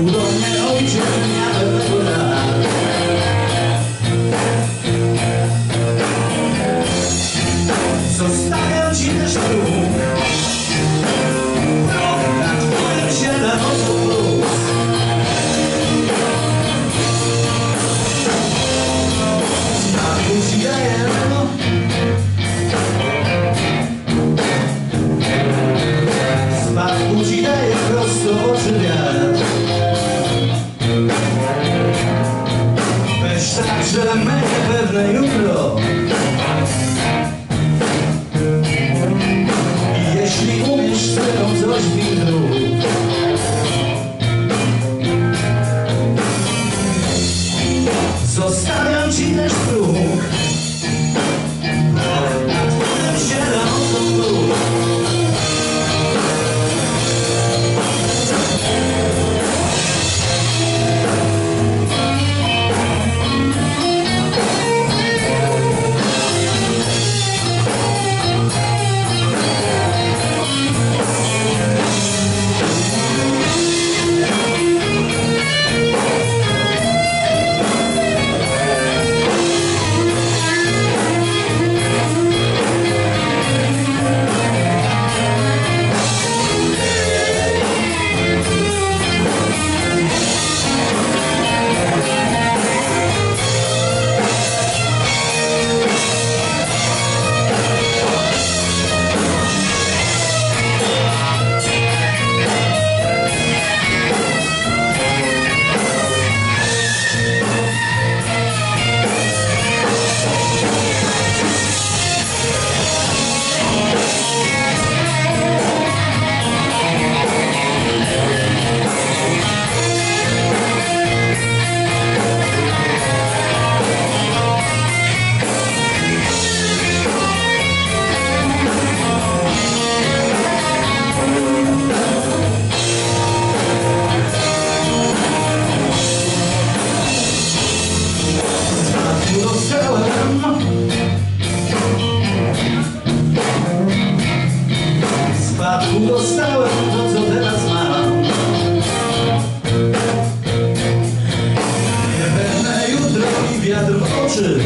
nieudolny ojciec Zostawiam ci też tu Dostałem to, co teraz Nie będę jutro i wiatr w oczy.